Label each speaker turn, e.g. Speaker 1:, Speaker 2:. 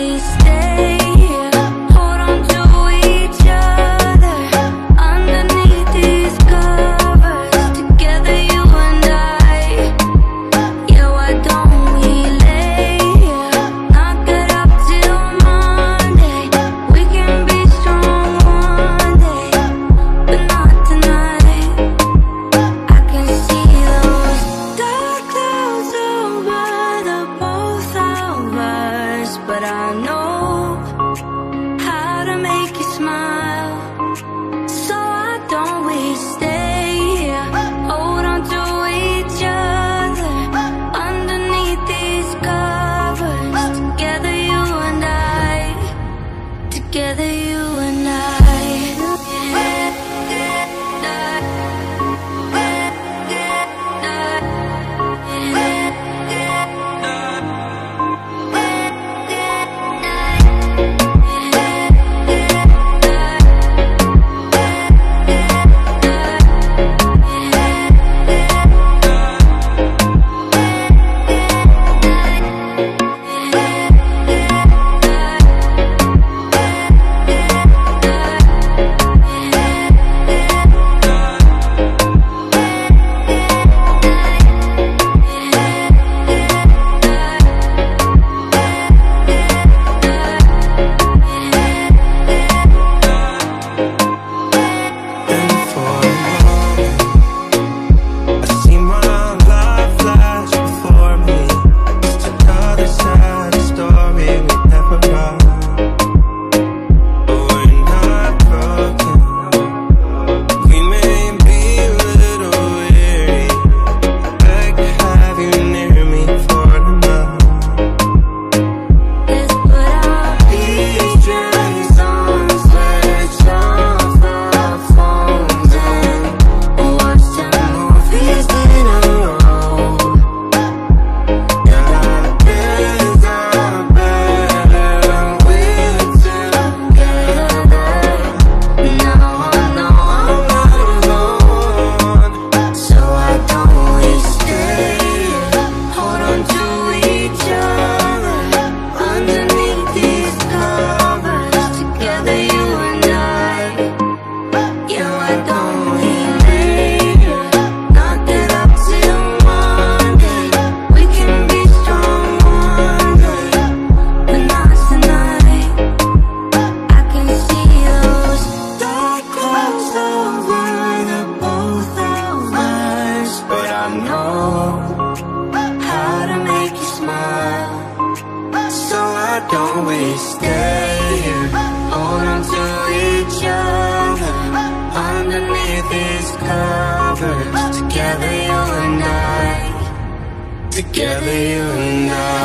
Speaker 1: always stay. I know don't we stay here? Hold on to each other. Underneath these covers. Together you and I. Together you and I.